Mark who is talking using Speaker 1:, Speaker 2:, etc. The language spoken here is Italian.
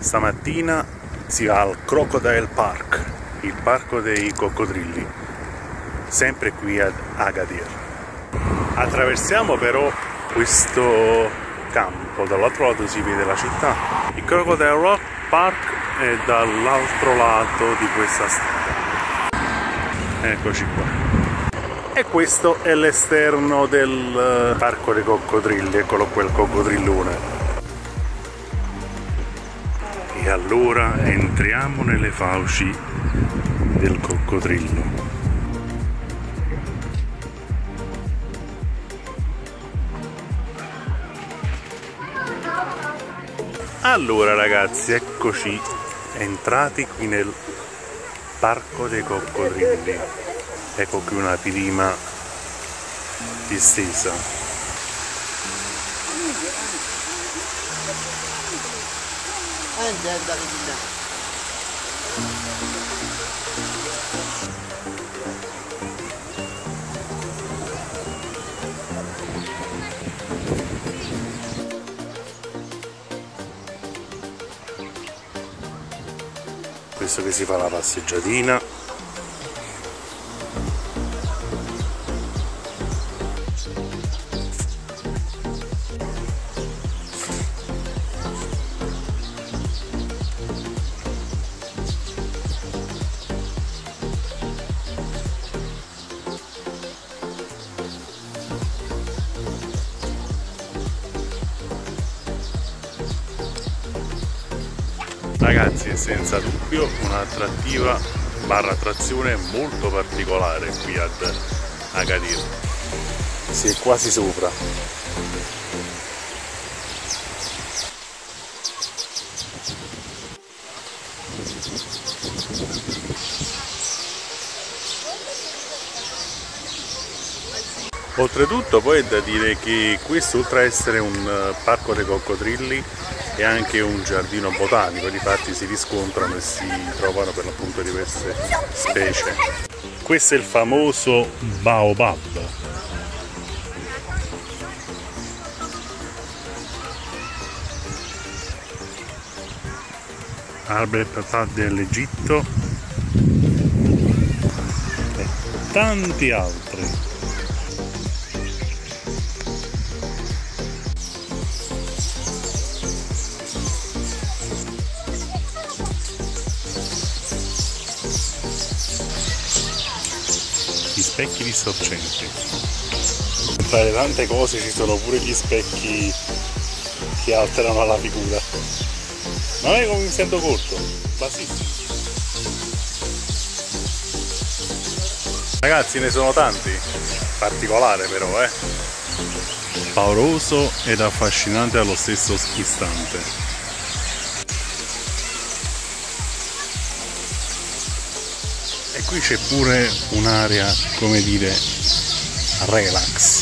Speaker 1: Stamattina si va al Crocodile Park, il parco dei coccodrilli, sempre qui ad Agadir. Attraversiamo però questo campo, dall'altro lato si vede la città. Il Crocodile Rock Park è dall'altro lato di questa strada. Eccoci qua. E questo è l'esterno del parco dei coccodrilli, eccolo quel coccodrillone. Allora entriamo nelle fauci del coccodrillo. Allora ragazzi, eccoci entrati qui nel parco dei coccodrilli. Ecco qui una prima distesa. Questo che si fa la passeggiatina ragazzi senza dubbio un'attrattiva barra attrazione molto particolare qui ad Agadir. Si è quasi sopra Oltretutto poi è da dire che questo oltre a essere un parco dei coccodrilli è anche un giardino botanico, difatti si riscontrano e si trovano per l'appunto diverse specie. Questo è il famoso baobab. Albert Patat dell'Egitto e tanti altri. Specchi distorcenti. Tra le tante cose ci sono pure gli specchi che alterano la figura. Ma non è come mi sento corto, bassissimo. Ragazzi ne sono tanti, particolare però eh. Pauroso ed affascinante allo stesso istante. E qui c'è pure un'area come dire relax